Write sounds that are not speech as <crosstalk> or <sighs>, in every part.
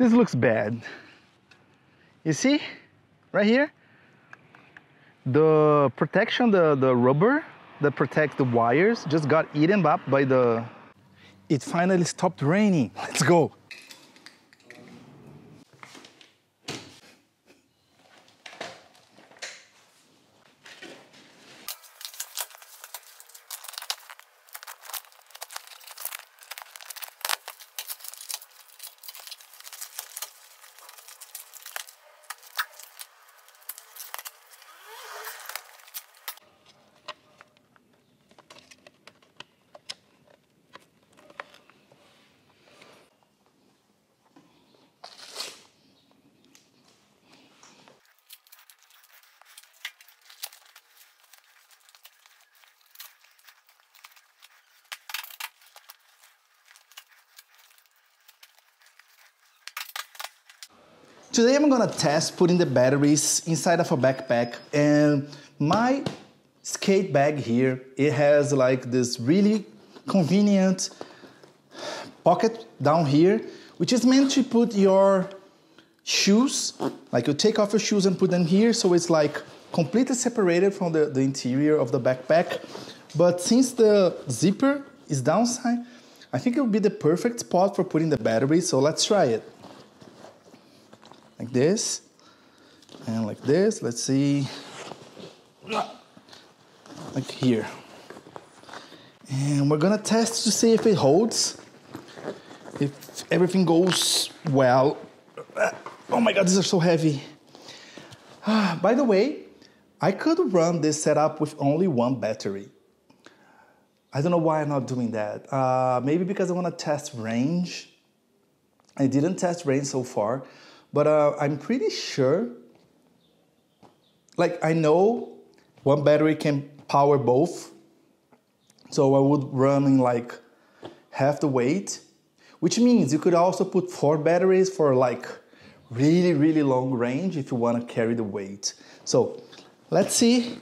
This looks bad. You see, right here, the protection, the, the rubber that protects the wires just got eaten up by the... It finally stopped raining. <laughs> Let's go. Today I'm gonna test putting the batteries inside of a backpack and my skate bag here, it has like this really convenient pocket down here, which is meant to put your shoes, like you take off your shoes and put them here, so it's like completely separated from the, the interior of the backpack. But since the zipper is downside, I think it would be the perfect spot for putting the battery, so let's try it like this and like this. Let's see, like here. And we're gonna test to see if it holds, if everything goes well. Oh my God, these are so heavy. By the way, I could run this setup with only one battery. I don't know why I'm not doing that. Uh, maybe because I want to test range. I didn't test range so far, but uh, I'm pretty sure, like, I know one battery can power both. So I would run in like half the weight, which means you could also put four batteries for like really, really long range if you want to carry the weight. So let's see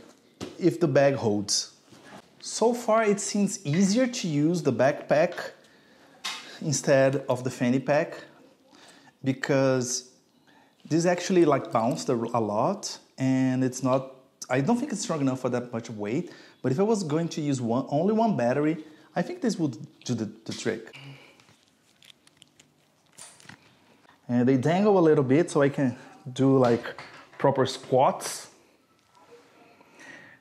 if the bag holds. So far, it seems easier to use the backpack instead of the fanny pack because this actually like bounced a, lot and it's not, I don't think it's strong enough for that much weight, but if I was going to use one, only one battery, I think this would do the, the trick. And they dangle a little bit so I can do like proper squats.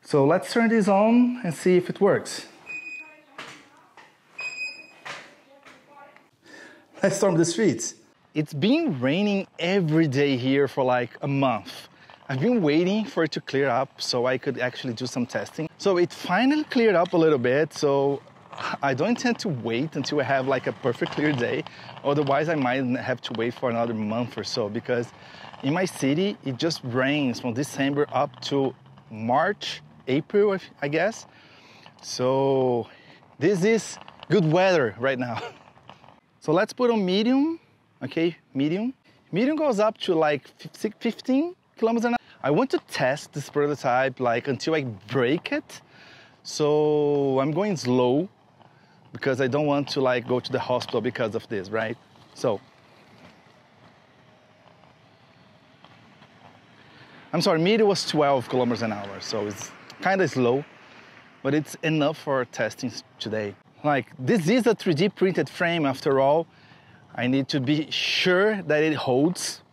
So let's turn this on and see if it works. Let's storm the streets. It's been raining every day here for like a month. I've been waiting for it to clear up so I could actually do some testing. So it finally cleared up a little bit. So I don't intend to wait until I have like a perfect clear day. Otherwise, I might have to wait for another month or so because in my city, it just rains from December up to March, April, I guess. So this is good weather right now. <laughs> So let's put on medium okay, medium. Medium goes up to like 15 kilometers an hour. I want to test this prototype like until I break it. So I'm going slow because I don't want to like go to the hospital because of this, right? So I'm sorry, medium was 12 kilometers an hour, so it's kind of slow, but it's enough for testing today. Like this is a 3D printed frame after all, I need to be sure that it holds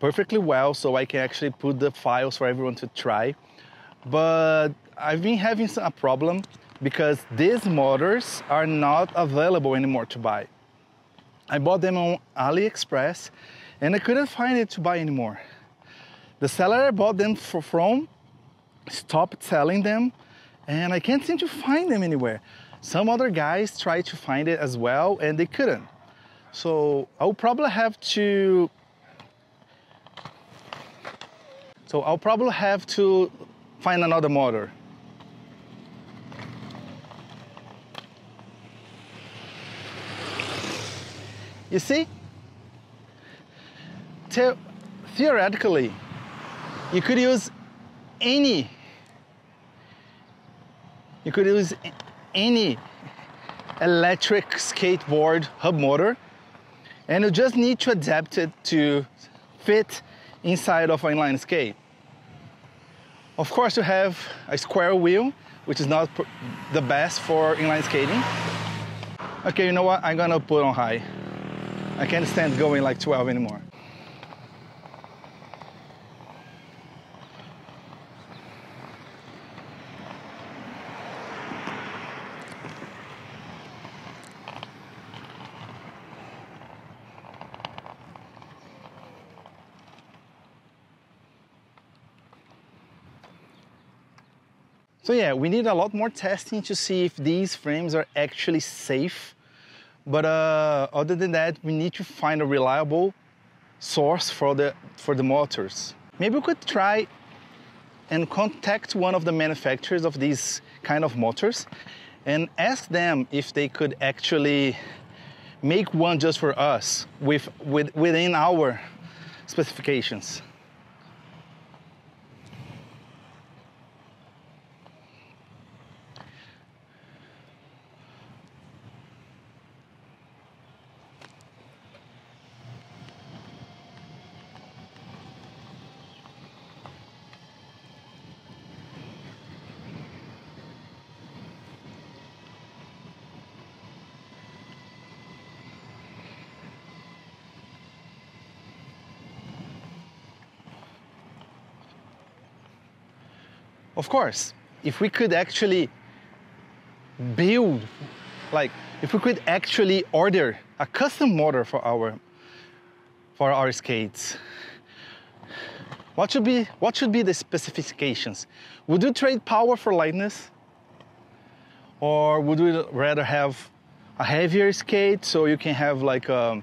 perfectly well so I can actually put the files for everyone to try. But I've been having a problem because these motors are not available anymore to buy. I bought them on AliExpress and I couldn't find it to buy anymore. The seller I bought them from stopped selling them and I can't seem to find them anywhere. Some other guys tried to find it as well and they couldn't. So I'll probably have to so I'll probably have to find another motor. You see? The theoretically, you could use any you could use any electric skateboard hub motor And you just need to adapt it to fit inside of an inline skate. Of course, you have a square wheel, which is not the best for inline skating. Okay, you know what? I'm gonna put on high. I can't stand going like 12 anymore. So yeah, we need a lot more testing to see if these frames are actually safe. But uh, other than that, we need to find a reliable source for the for the motors. Maybe we could try and contact one of the manufacturers of these kind of motors and ask them if they could actually make one just for us with, with within our specifications. Of course, if we could actually build, like if we could actually order a custom motor for our for our skates, what should be what should be the specifications? Would you trade power for lightness? Or would we rather have a heavier skate so you can have like um,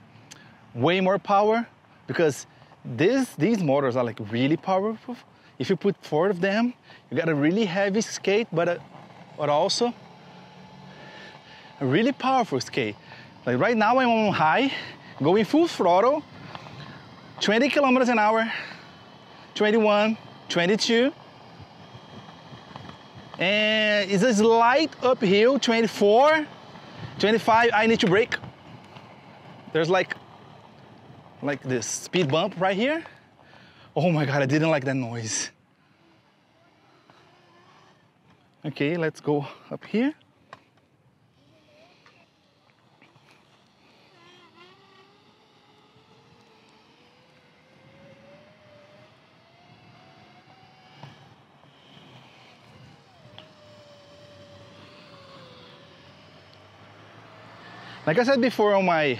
way more power? Because this, these motors are like really powerful. If you put four of them, you got a really heavy skate, but, a, but also a really powerful skate. Like right now I'm on high, going full throttle, 20 kilometers an hour, 21, 22. And it's a slight uphill, 24, 25, I need to brake. There's like, like this speed bump right here. Oh my God, I didn't like that noise. Okay, let's go up here. Like I said before on my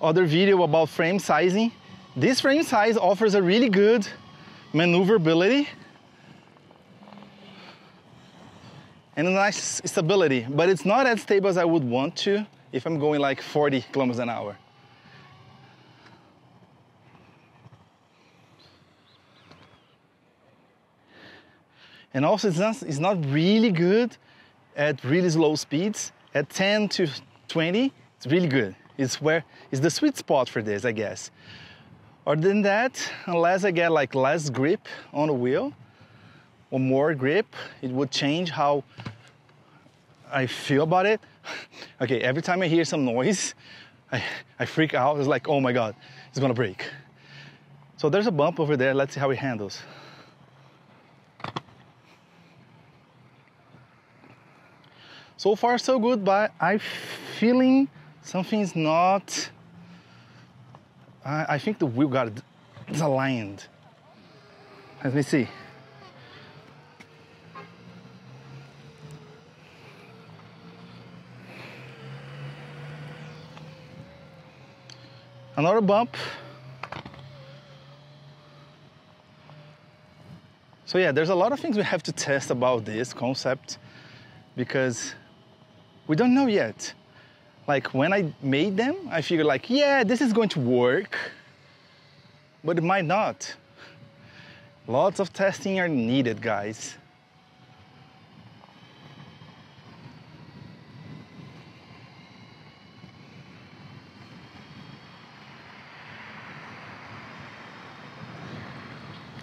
other video about frame sizing, this frame size offers a really good maneuverability and a nice stability, but it's not as stable as I would want to if I'm going like 40 kilometers an hour. And also it's not, it's not really good at really slow speeds. At 10 to 20, it's really good. It's where it's the sweet spot for this, I guess. Other than that, unless I get like less grip on the wheel or more grip, it would change how I feel about it. <laughs> okay, every time I hear some noise, I, I freak out. It's like, oh my God, it's gonna break. So there's a bump over there. Let's see how it handles. So far so good, but I'm feeling something's not I, I think the wheel got aligned. Let me see. Another bump. So yeah, there's a lot of things we have to test about this concept because we don't know yet like when I made them, I figured like, yeah, this is going to work, but it might not. Lots of testing are needed, guys.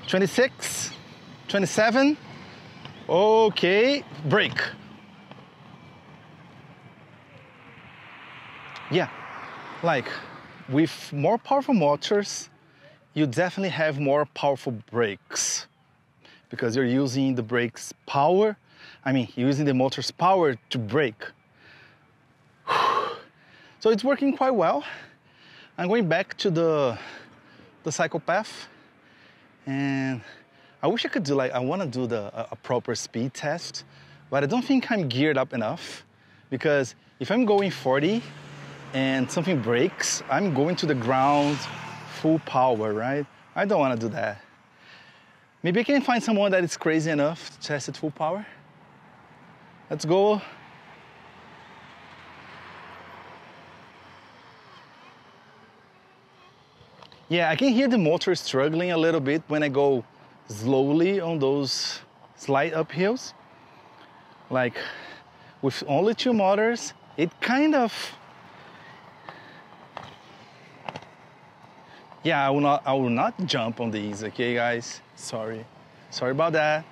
Twenty-six, twenty-seven. Okay, break. Yeah, like with more powerful motors, you definitely have more powerful brakes because you're using the brakes power. I mean, using the motor's power to brake. <sighs> So it's working quite well. I'm going back to the the cycle path, and I wish I could do like I want to do the a, a proper speed test, but I don't think I'm geared up enough because if I'm going 40 and something breaks, I'm going to the ground full power, right? I don't want to do that. Maybe I can find someone that is crazy enough to test it full power. Let's go. Yeah, I can hear the motor struggling a little bit when I go slowly on those slight uphills. Like with only two motors, it kind of yeah, I will not I will not jump on these, okay guys? Sorry. Sorry about that.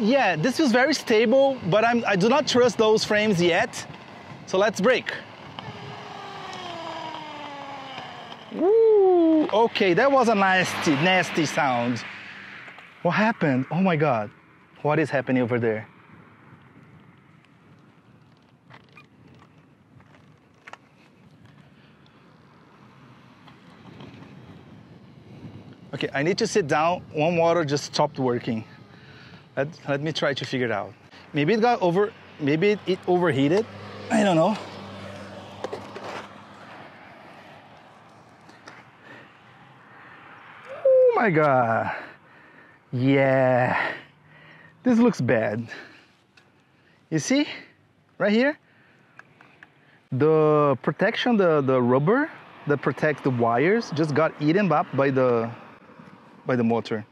yeah, this feels very stable, but I'm, I do not trust those frames yet. So let's brake. Woo, okay, that was a nasty, nasty sound. What happened? Oh my God, what is happening over there? Okay, I need to sit down. One water just stopped working. Let, let me try to figure it out. Maybe it got over, maybe it, it overheated. I don't know. Oh my God. Yeah. This looks bad. You see? Right here? The protection, the, the rubber that protects the wires just got eaten up by the by the motor.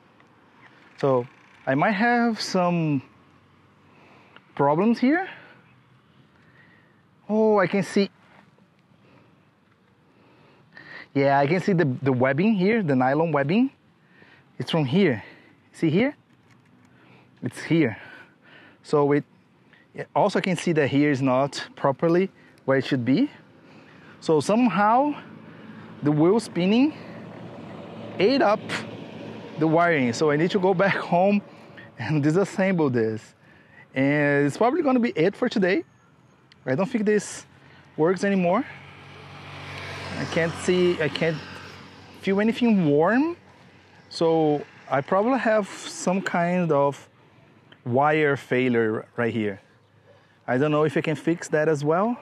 So I might have some problems here. Oh, I can see. Yeah, I can see the, the webbing here, the nylon webbing. It's from here. See here? It's here. So it also can see that here is not properly where it should be. So somehow the wheel spinning ate up the wiring. So I need to go back <laughs> home and disassemble this. And it's probably gonna be it for today. I don't think this works anymore. I can't see, I can't feel anything warm. So I probably have some kind of wire failure right here. I don't know if I can fix that as well.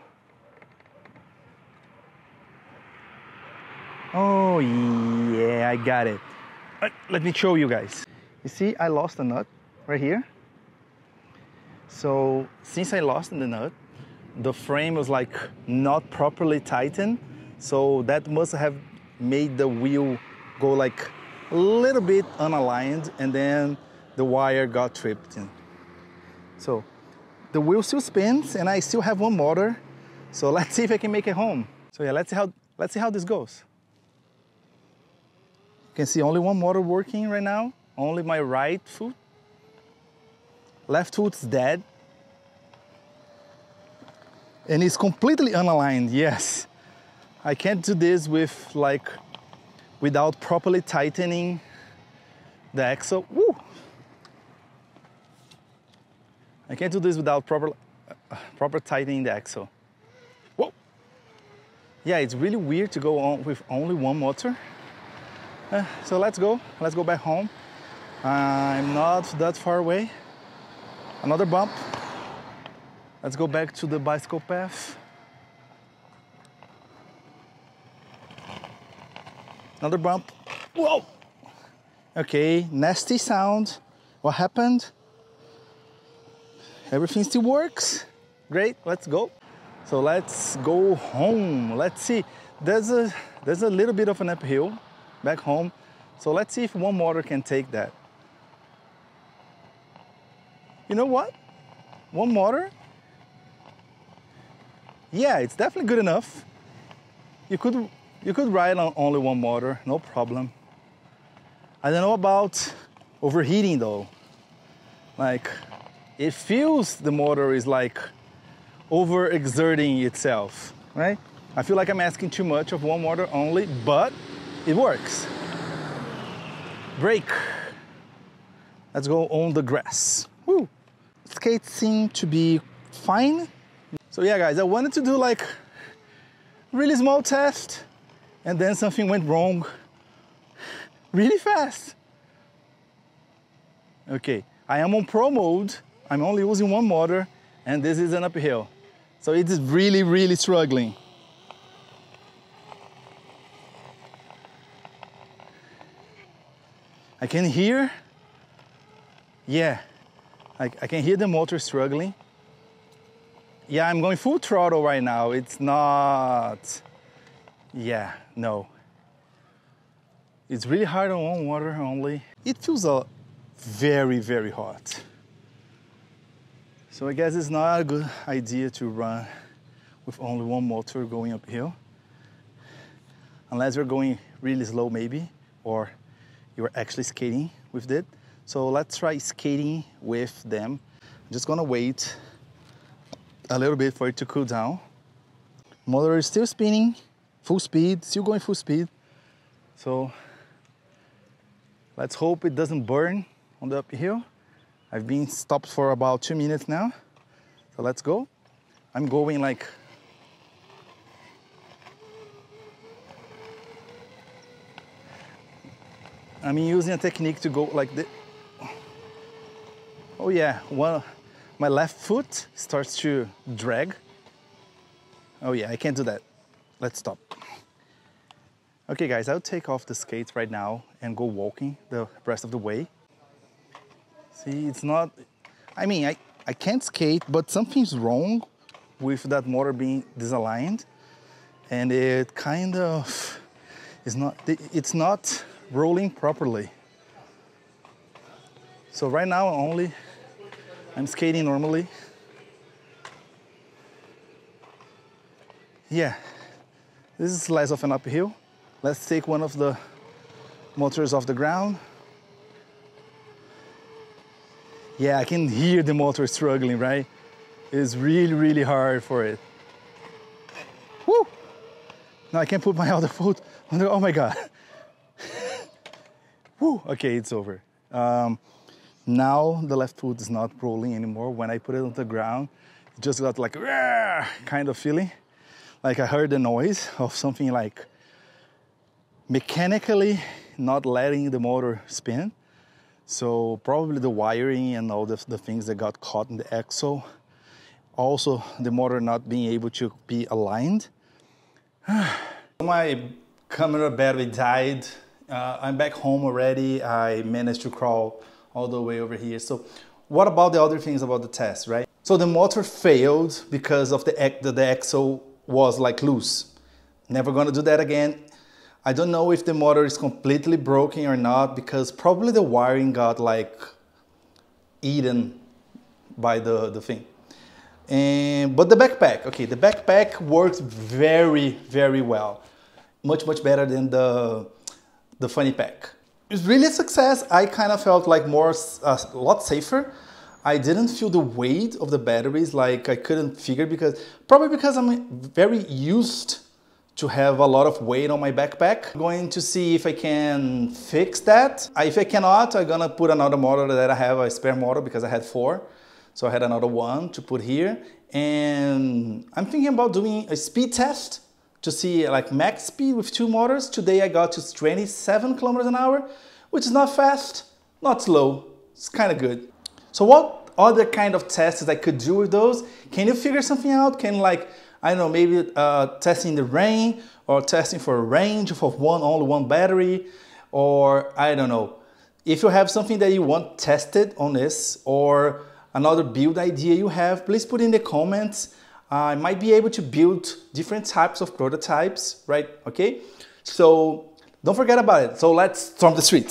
Oh yeah, I got it. Uh, let me show you guys. You see, I lost a nut right here. So since I lost the nut, the frame was like not properly tightened. So that must have made the wheel go like little bit unaligned and then the wire got tripped in. So the wheel still spins and I still have one motor. So <laughs> let's see if I can make it home. So yeah, let's see how, let's see how this goes. You can see only one motor working right now, only my right foot. Left foot's dead. And it's completely unaligned, yes. I can't do this with like, without properly tightening the axle. Woo! I can't do this without proper, uh, proper tightening the axle. Whoa! Yeah, it's really weird to go on with only one motor. Uh, so let's go, let's go back home. I'm not that far away. Another bump. Let's go back to the bicycle path. Another bump. Whoa! Okay, nasty sound. What happened? Everything still works. Great, let's go. So let's go home. Let's see. There's a there's a little bit of an uphill back home. So let's see if one motor can take that. You know what? One motor yeah, it's definitely good enough. You could, you could ride on only one motor, no problem. I don't know about overheating though. Like, it feels the motor is like overexerting itself, right? I feel like I'm asking too much of one motor only, but it works. Brake. Let's go on the grass. Woo! Skates seem to be fine. So yeah, guys, I wanted to do like really small test, and then something went wrong really fast. Okay, I am on pro mode. I'm only using one motor, and this is an uphill. So it is really, really struggling. I can hear, yeah, I, I can hear the motor struggling. Yeah, I'm going full throttle right now. It's not, yeah, no. It's really hard on one water only. It feels a very, very hot. So I guess it's not a good idea to run with only one motor going uphill. Unless you're going really slow maybe, or you're actually skating with it. So let's try skating with them. I'm just gonna wait a little bit for it to cool down. Motor is still spinning, full speed, still going full speed. So let's hope it doesn't burn on the uphill. I've been stopped for about two minutes now. So let's go. I'm going like I'm using a technique to go like this. Oh yeah, well, my left foot starts to drag. Oh yeah, I can't do that. Let's stop. Okay guys, I'll take off the skates right now and go walking the rest of the way. See, it's not, I mean, I, I can't skate, but something's wrong with that motor being disaligned. And it kind of is not, it's not rolling properly. So right now only I'm skating normally. Yeah, this is less of an uphill. Let's take one of the motors off the ground. Yeah, I can hear the motor struggling, right? It's really, really hard for it. Woo! Now I can't put my <laughs> other foot on the, oh my God. <laughs> Woo, okay, it's over. Um, now the left foot is not rolling anymore. When I put it on the ground, it just got like kind of feeling. Like I heard the noise of something like mechanically not letting the motor spin. So probably the wiring and all the, the things that got caught in the axle. Also the motor not being able to be aligned. <sighs> My camera battery died uh, I'm back home already. I managed to crawl all the way over here. So what about the other things about the test, right? So the motor failed because of the, the, the axle was like loose. Never gonna do that again. I don't know if the motor is completely broken or not because probably the wiring got like eaten by the, the thing. And, but the backpack, okay, the backpack works very, very well. Much, much better than the the funny pack. It's really a success. I kind of felt like more, uh, a lot safer. I didn't feel the weight of the batteries like I couldn't figure because, probably because I'm very used to have a lot of weight on my backpack. I'm going to see if I can fix that. If I cannot, I'm gonna put another motor that I have, a spare motor because I had four. So I had another one to put here. And I'm thinking about doing a speed test to see like max speed with two motors. Today I got to 27 kilometers an hour, which is not fast, not slow. It's kind of good. So what other kind of tests I could do with those? Can you figure something out? Can like, I don't know, maybe uh, testing the rain or testing for a range of one, only one battery, or I don't know. If you have something that you want tested on this or another build idea you have, please put in the comments. I might be able to build different types of prototypes, right? Okay, so don't forget about it. So let's storm the streets.